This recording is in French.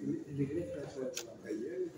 Ele, ele,